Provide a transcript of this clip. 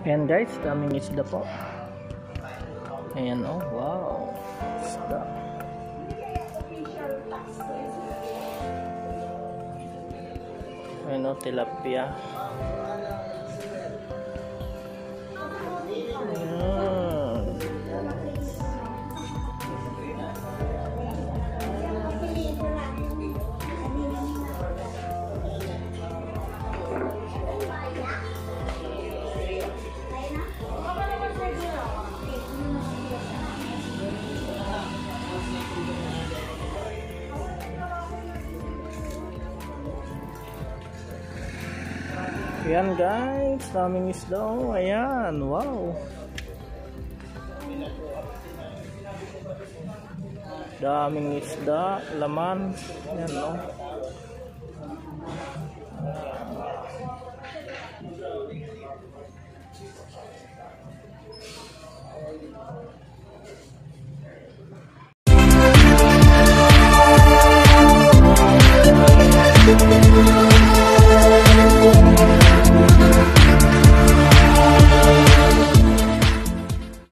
Ayan guys, daming isda po. Ayan oh, wow. Isda. Ayan oh, tilapia. Ayan guys, daming isda oh. Ayan, wow. Daming isda, laman. Ayan oh.